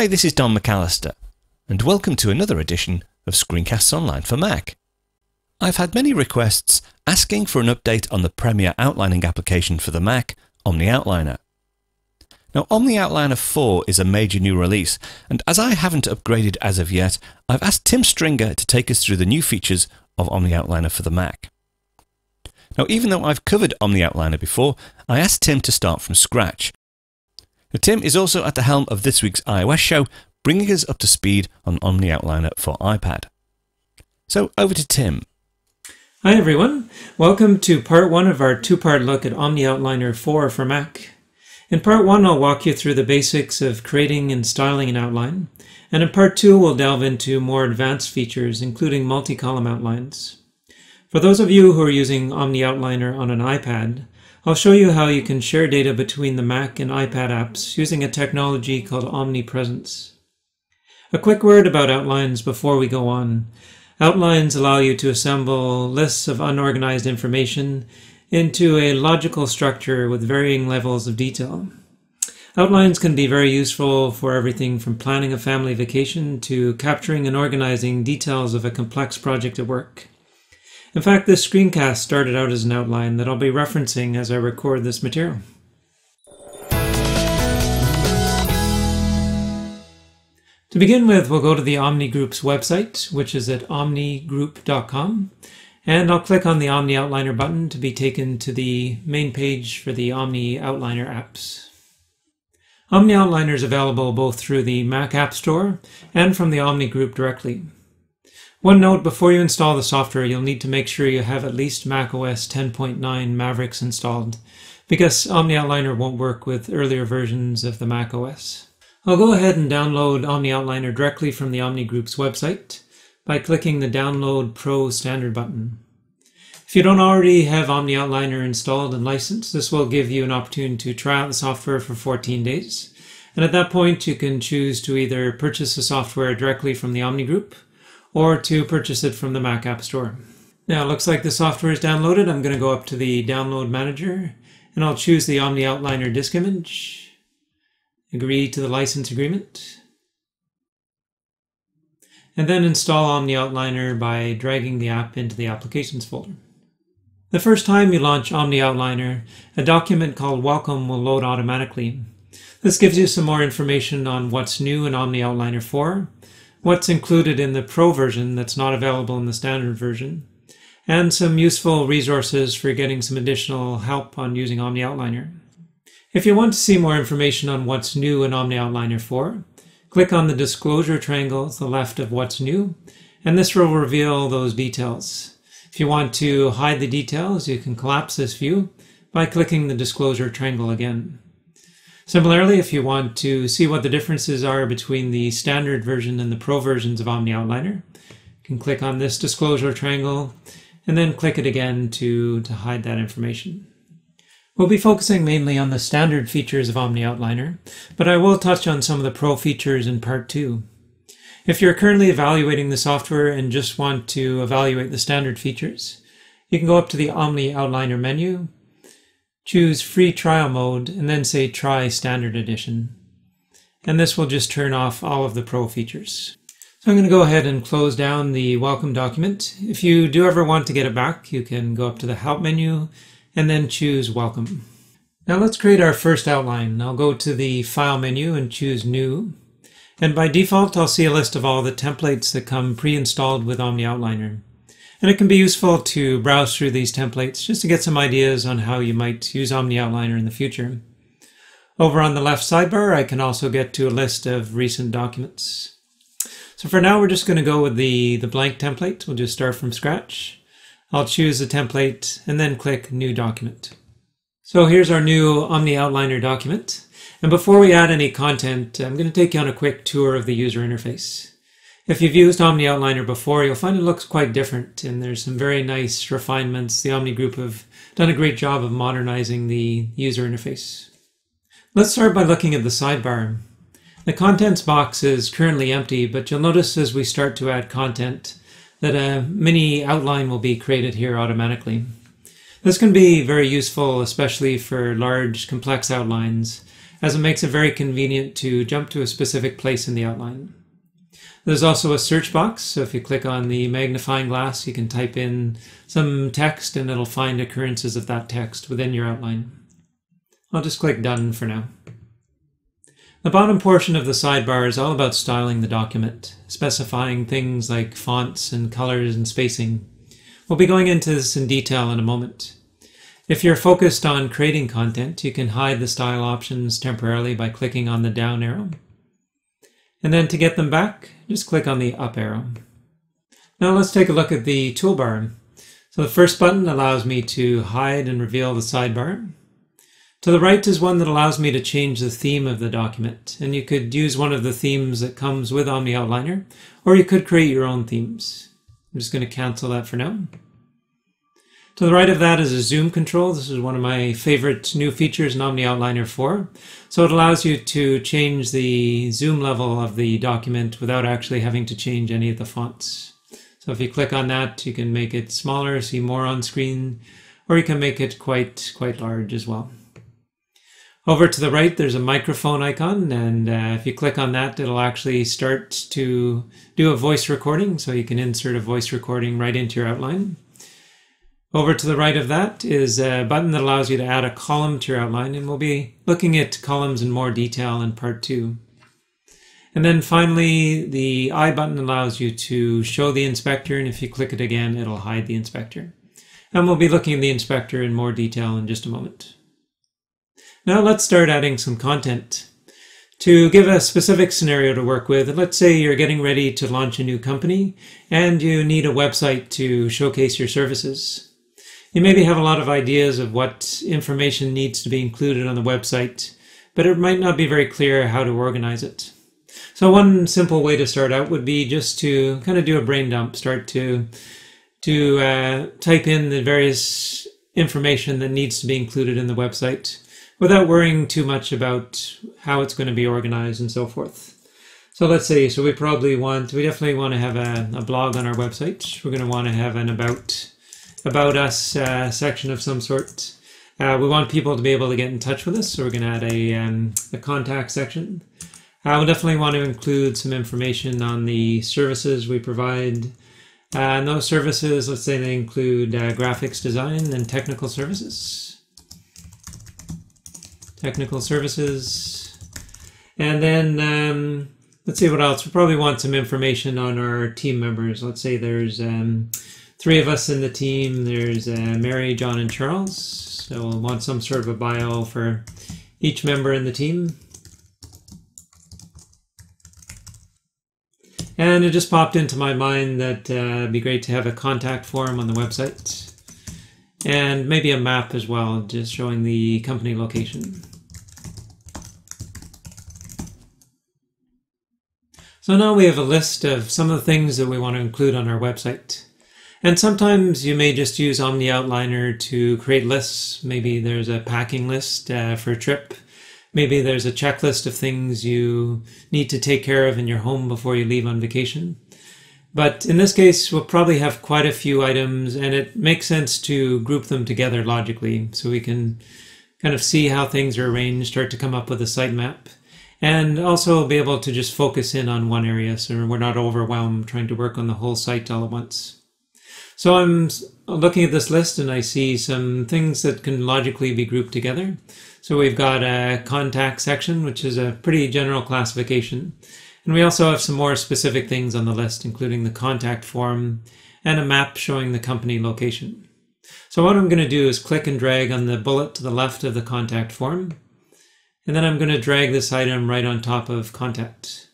Hi, this is Don McAllister, and welcome to another edition of Screencasts Online for Mac. I've had many requests asking for an update on the premier outlining application for the Mac, Omni Outliner. Now, Omni Outliner 4 is a major new release, and as I haven't upgraded as of yet, I've asked Tim Stringer to take us through the new features of Omni Outliner for the Mac. Now, even though I've covered Omni Outliner before, I asked Tim to start from scratch. Tim is also at the helm of this week's iOS show, bringing us up to speed on Omni Outliner for iPad. So, over to Tim. Hi everyone, welcome to part one of our two-part look at Omni Outliner 4 for Mac. In part one, I'll walk you through the basics of creating and styling an outline, and in part two, we'll delve into more advanced features, including multi-column outlines. For those of you who are using Omni Outliner on an iPad, I'll show you how you can share data between the Mac and iPad apps using a technology called Omnipresence. A quick word about outlines before we go on. Outlines allow you to assemble lists of unorganized information into a logical structure with varying levels of detail. Outlines can be very useful for everything from planning a family vacation to capturing and organizing details of a complex project at work. In fact, this screencast started out as an outline that I'll be referencing as I record this material. To begin with, we'll go to the Omni Group's website, which is at omnigroup.com. And I'll click on the Omni Outliner button to be taken to the main page for the Omni Outliner apps. Omni Outliner is available both through the Mac App Store and from the Omni Group directly. One note, before you install the software, you'll need to make sure you have at least macOS 10.9 Mavericks installed, because Omni Outliner won't work with earlier versions of the macOS. I'll go ahead and download Omni Outliner directly from the Omni Group's website by clicking the Download Pro Standard button. If you don't already have Omni Outliner installed and licensed, this will give you an opportunity to try out the software for 14 days. And at that point, you can choose to either purchase the software directly from the Omni Group or to purchase it from the Mac App Store. Now, it looks like the software is downloaded. I'm going to go up to the Download Manager and I'll choose the Omni Outliner disk image, agree to the license agreement, and then install Omni Outliner by dragging the app into the Applications folder. The first time you launch Omni Outliner, a document called Welcome will load automatically. This gives you some more information on what's new in Omni Outliner 4, what's included in the Pro version that's not available in the standard version, and some useful resources for getting some additional help on using Omni Outliner. If you want to see more information on what's new in Omni Outliner 4, Click on the disclosure triangle to the left of what's new, and this will reveal those details. If you want to hide the details, you can collapse this view by clicking the disclosure triangle again. Similarly, if you want to see what the differences are between the standard version and the pro versions of Omni Outliner, you can click on this disclosure triangle and then click it again to, to hide that information. We'll be focusing mainly on the standard features of Omni Outliner, but I will touch on some of the pro features in part two. If you're currently evaluating the software and just want to evaluate the standard features, you can go up to the Omni Outliner menu, choose free trial mode, and then say try standard edition. And this will just turn off all of the pro features. So I'm going to go ahead and close down the welcome document. If you do ever want to get it back, you can go up to the help menu and then choose Welcome. Now let's create our first outline. I'll go to the File menu and choose New. And by default, I'll see a list of all the templates that come pre-installed with Omni Outliner. And it can be useful to browse through these templates just to get some ideas on how you might use Omni Outliner in the future. Over on the left sidebar, I can also get to a list of recent documents. So for now, we're just going to go with the, the blank template. We'll just start from scratch. I'll choose a template and then click New Document. So here's our new Omni Outliner document. And before we add any content, I'm going to take you on a quick tour of the user interface. If you've used Omni Outliner before, you'll find it looks quite different, and there's some very nice refinements. The Omni Group have done a great job of modernizing the user interface. Let's start by looking at the sidebar. The contents box is currently empty, but you'll notice as we start to add content, that a mini outline will be created here automatically. This can be very useful, especially for large, complex outlines, as it makes it very convenient to jump to a specific place in the outline. There's also a search box, so if you click on the magnifying glass, you can type in some text and it'll find occurrences of that text within your outline. I'll just click Done for now. The bottom portion of the sidebar is all about styling the document, specifying things like fonts and colors and spacing. We'll be going into this in detail in a moment. If you're focused on creating content, you can hide the style options temporarily by clicking on the down arrow. And then to get them back, just click on the up arrow. Now let's take a look at the toolbar. So the first button allows me to hide and reveal the sidebar. To the right is one that allows me to change the theme of the document. And you could use one of the themes that comes with Omni Outliner, or you could create your own themes. I'm just going to cancel that for now. To the right of that is a zoom control. This is one of my favorite new features in Omni Outliner 4. So it allows you to change the zoom level of the document without actually having to change any of the fonts. So if you click on that, you can make it smaller, see more on screen, or you can make it quite, quite large as well. Over to the right, there's a microphone icon, and uh, if you click on that, it'll actually start to do a voice recording, so you can insert a voice recording right into your outline. Over to the right of that is a button that allows you to add a column to your outline, and we'll be looking at columns in more detail in part two. And then finally, the I button allows you to show the inspector, and if you click it again, it'll hide the inspector. And we'll be looking at the inspector in more detail in just a moment. Now let's start adding some content. To give a specific scenario to work with, let's say you're getting ready to launch a new company and you need a website to showcase your services. You maybe have a lot of ideas of what information needs to be included on the website, but it might not be very clear how to organize it. So one simple way to start out would be just to kind of do a brain dump, start to to uh, type in the various information that needs to be included in the website without worrying too much about how it's going to be organized and so forth. So let's see, so we probably want, we definitely want to have a, a blog on our website. We're going to want to have an about about us uh, section of some sort. Uh, we want people to be able to get in touch with us, so we're going to add a, um, a contact section. I uh, will definitely want to include some information on the services we provide. Uh, and those services, let's say they include uh, graphics design and technical services. Technical services. And then um, let's see what else. We probably want some information on our team members. Let's say there's um, three of us in the team. There's uh, Mary, John, and Charles. So we'll want some sort of a bio for each member in the team. And it just popped into my mind that uh, it'd be great to have a contact form on the website. And maybe a map as well, just showing the company location. So now we have a list of some of the things that we want to include on our website. And sometimes you may just use Omni Outliner to create lists. Maybe there's a packing list uh, for a trip. Maybe there's a checklist of things you need to take care of in your home before you leave on vacation. But in this case, we'll probably have quite a few items, and it makes sense to group them together logically so we can kind of see how things are arranged, start to come up with a sitemap, and also be able to just focus in on one area so we're not overwhelmed trying to work on the whole site all at once. So I'm looking at this list and I see some things that can logically be grouped together. So we've got a contact section, which is a pretty general classification. And we also have some more specific things on the list, including the contact form and a map showing the company location. So what I'm going to do is click and drag on the bullet to the left of the contact form. And then I'm going to drag this item right on top of contact.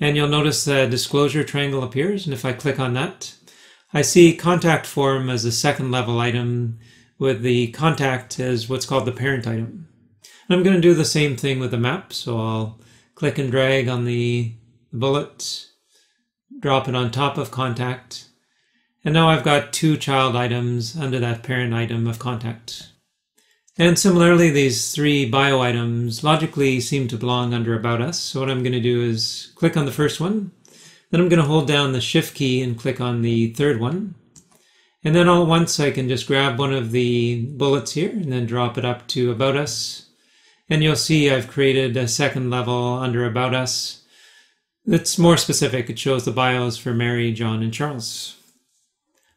And you'll notice the disclosure triangle appears. And if I click on that, I see contact form as a second level item with the contact as what's called the parent item. And I'm going to do the same thing with the map. So I'll click and drag on the bullet, drop it on top of contact. And now I've got two child items under that parent item of contact. And similarly, these three bio items logically seem to belong under About Us. So what I'm going to do is click on the first one, then I'm going to hold down the shift key and click on the third one. And then all at once I can just grab one of the bullets here and then drop it up to About Us. And you'll see I've created a second level under About Us. It's more specific. It shows the bios for Mary, John, and Charles.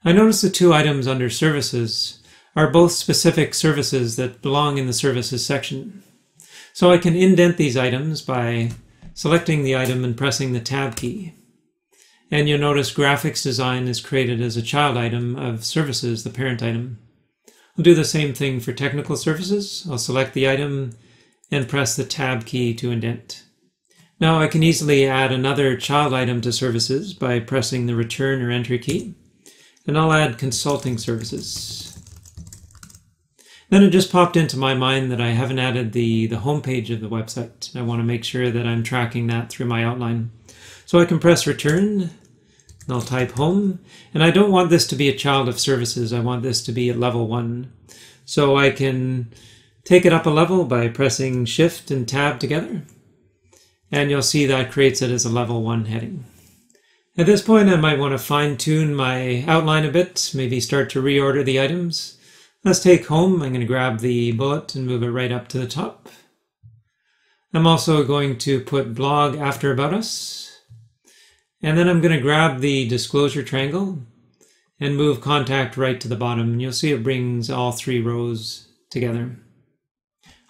I notice the two items under Services are both specific services that belong in the Services section. So I can indent these items by selecting the item and pressing the Tab key. And you'll notice graphics design is created as a child item of services, the parent item. I'll do the same thing for technical services. I'll select the item and press the tab key to indent. Now I can easily add another child item to services by pressing the return or enter key. And I'll add consulting services. Then it just popped into my mind that I haven't added the, the home page of the website. I want to make sure that I'm tracking that through my outline. So I can press return, and I'll type home. And I don't want this to be a child of services. I want this to be at level one. So I can take it up a level by pressing shift and tab together. And you'll see that creates it as a level one heading. At this point, I might want to fine tune my outline a bit, maybe start to reorder the items. Let's take home. I'm going to grab the bullet and move it right up to the top. I'm also going to put blog after about us. And then I'm going to grab the disclosure triangle and move contact right to the bottom. And you'll see it brings all three rows together.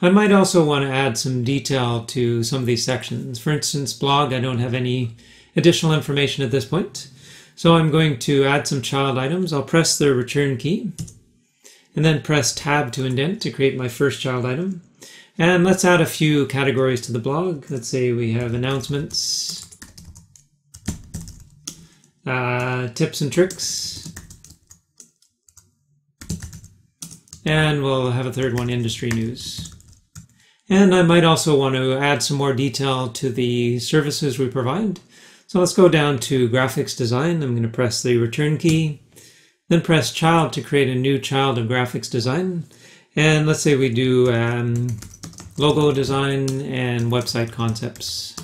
I might also want to add some detail to some of these sections. For instance, blog, I don't have any additional information at this point. So I'm going to add some child items. I'll press the return key and then press tab to indent to create my first child item. And let's add a few categories to the blog. Let's say we have announcements, uh, tips and tricks. And we'll have a third one, industry news. And I might also want to add some more detail to the services we provide. So let's go down to graphics design. I'm going to press the return key, then press child to create a new child of graphics design. And let's say we do um, logo design and website concepts.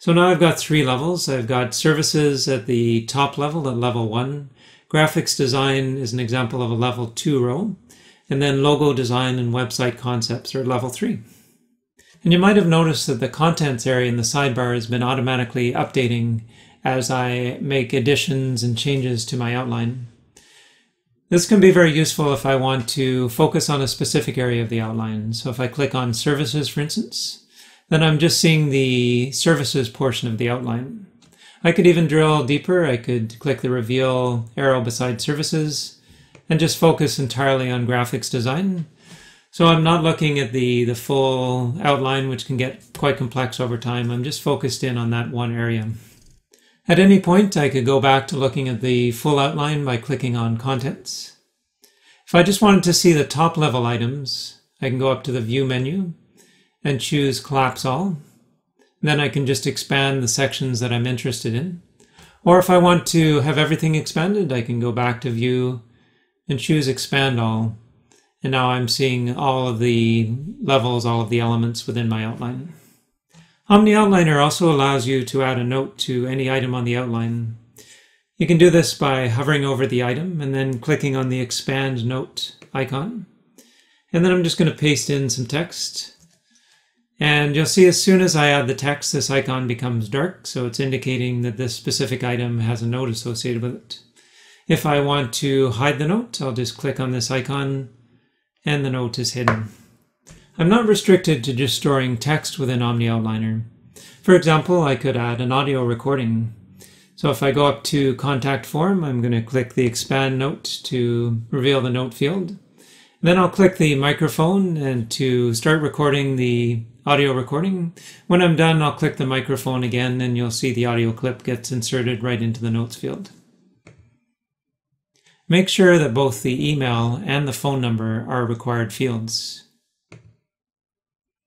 So now I've got three levels. I've got services at the top level at level one. Graphics design is an example of a level two row. And then logo design and website concepts are level three. And you might have noticed that the contents area in the sidebar has been automatically updating as I make additions and changes to my outline. This can be very useful if I want to focus on a specific area of the outline. So if I click on services, for instance, then I'm just seeing the services portion of the outline. I could even drill deeper. I could click the reveal arrow beside services and just focus entirely on graphics design. So I'm not looking at the, the full outline, which can get quite complex over time. I'm just focused in on that one area. At any point, I could go back to looking at the full outline by clicking on Contents. If I just wanted to see the top level items, I can go up to the View menu and choose collapse all. Then I can just expand the sections that I'm interested in. Or if I want to have everything expanded, I can go back to view and choose expand all. And now I'm seeing all of the levels, all of the elements within my outline. Omni Outliner also allows you to add a note to any item on the outline. You can do this by hovering over the item and then clicking on the expand note icon. And then I'm just going to paste in some text and you'll see as soon as I add the text, this icon becomes dark, so it's indicating that this specific item has a note associated with it. If I want to hide the note, I'll just click on this icon and the note is hidden. I'm not restricted to just storing text within Omni Outliner. For example, I could add an audio recording. So if I go up to contact form, I'm going to click the expand note to reveal the note field. Then I'll click the microphone and to start recording the audio recording. When I'm done, I'll click the microphone again and you'll see the audio clip gets inserted right into the notes field. Make sure that both the email and the phone number are required fields.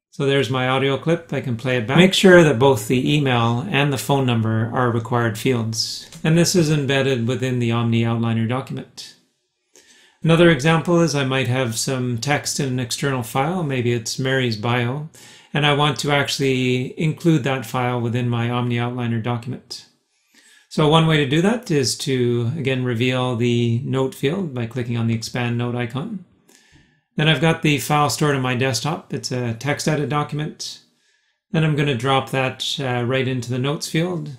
So there's my audio clip. I can play it back. Make sure that both the email and the phone number are required fields. And this is embedded within the Omni Outliner document. Another example is I might have some text in an external file. Maybe it's Mary's bio and I want to actually include that file within my Omni Outliner document. So one way to do that is to, again, reveal the note field by clicking on the expand note icon. Then I've got the file stored on my desktop. It's a text edit document. Then I'm going to drop that uh, right into the notes field.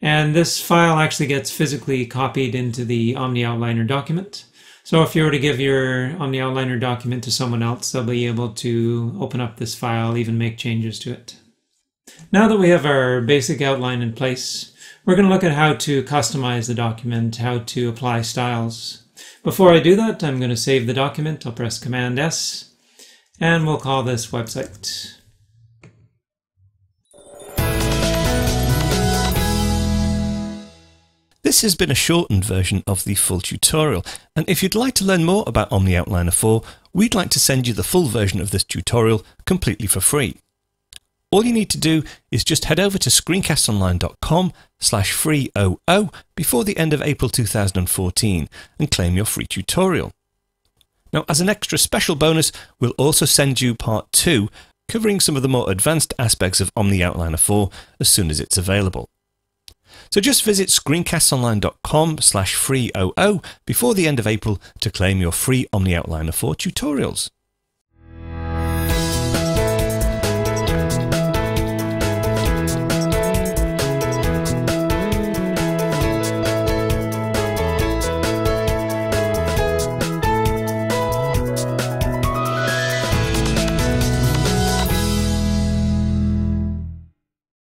And this file actually gets physically copied into the Omni Outliner document. So if you were to give your Omni Outliner document to someone else, they'll be able to open up this file, even make changes to it. Now that we have our basic outline in place, we're going to look at how to customize the document, how to apply styles. Before I do that, I'm going to save the document. I'll press Command S, and we'll call this website. This has been a shortened version of the full tutorial, and if you'd like to learn more about Omni Outliner 4, we'd like to send you the full version of this tutorial completely for free. All you need to do is just head over to screencastonline.com slash free 00 before the end of April 2014 and claim your free tutorial. Now, as an extra special bonus, we'll also send you part 2 covering some of the more advanced aspects of Omni Outliner 4 as soon as it's available. So just visit screencastonline.com slash free 00 before the end of April to claim your free Omni Outliner 4 tutorials.